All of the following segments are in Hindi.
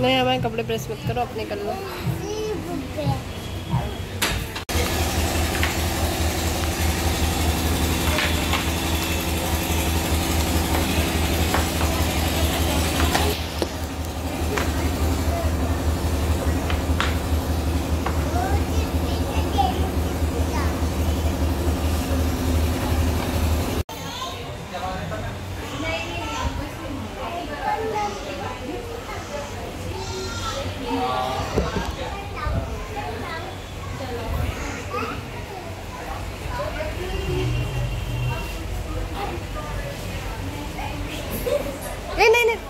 नहीं हमारे कपड़े प्रेस मत करो अपने कर लो। नहीं नहीं नहीं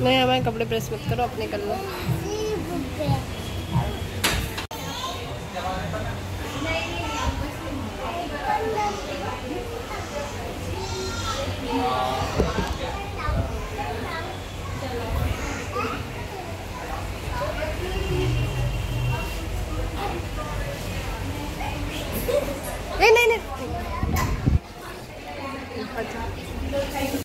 नहीं हमारे कपड़े प्रेस मत करो अपने कर लो। नहीं नहीं नहीं। अच्छा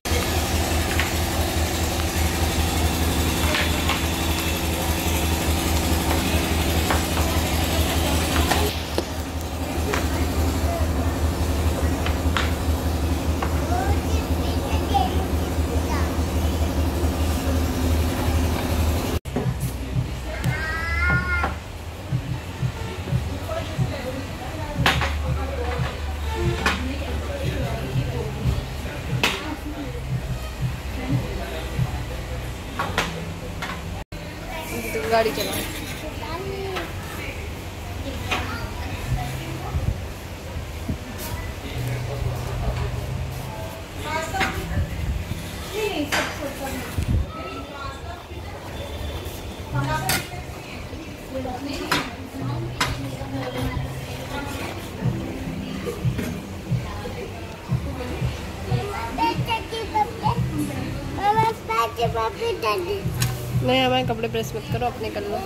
गाड़ी चला नहीं हमारे कपड़े प्रेस मत करो अपने कर लो।